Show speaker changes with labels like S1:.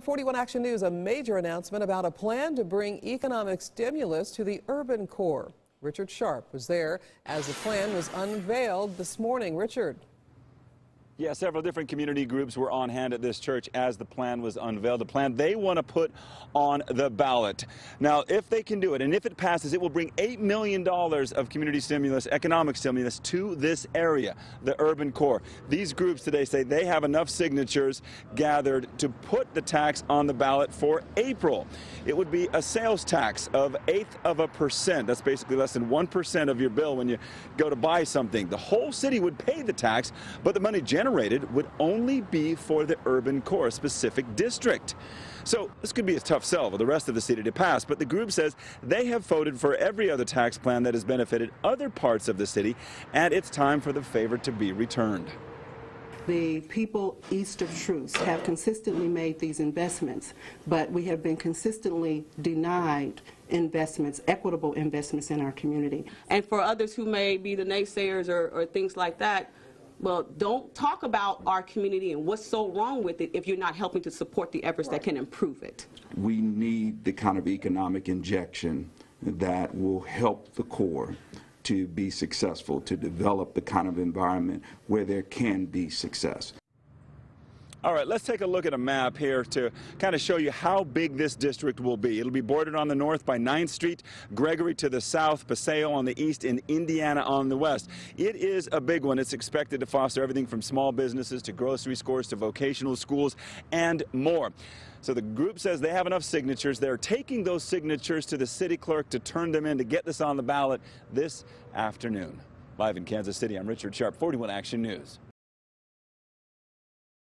S1: 41 Action News, a major announcement about a plan to bring economic stimulus to the urban core. Richard Sharp was there as the plan was unveiled this morning. Richard.
S2: Yeah, several different community groups were on hand at this church as the plan was unveiled. The plan they want to put on the ballot. Now, if they can do it, and if it passes, it will bring $8 million of community stimulus, economic stimulus to this area, the urban core. These groups today say they have enough signatures gathered to put the tax on the ballot for April. It would be a sales tax of eighth of a percent. That's basically less than 1% of your bill when you go to buy something. The whole city would pay the tax, but the money generated generated would only be for the urban core, specific district. So this could be a tough sell for the rest of the city to pass, but the group says they have voted for every other tax plan that has benefited other parts of the city, and it's time for the favor to be returned.
S3: The people east of Troost have consistently made these investments, but we have been consistently denied investments, equitable investments in our community.
S4: And for others who may be the naysayers or, or things like that, well, don't talk about our community and what's so wrong with it if you're not helping to support the efforts that can improve it.
S5: We need the kind of economic injection that will help the core to be successful, to develop the kind of environment where there can be success.
S2: All right, let's take a look at a map here to kind of show you how big this district will be. It'll be bordered on the north by 9th Street, Gregory to the south, Paseo on the east, and Indiana on the west. It is a big one. It's expected to foster everything from small businesses to grocery stores to vocational schools and more. So the group says they have enough signatures. They're taking those signatures to the city clerk to turn them in to get this on the ballot this afternoon. Live in Kansas City, I'm Richard Sharp, 41 Action News.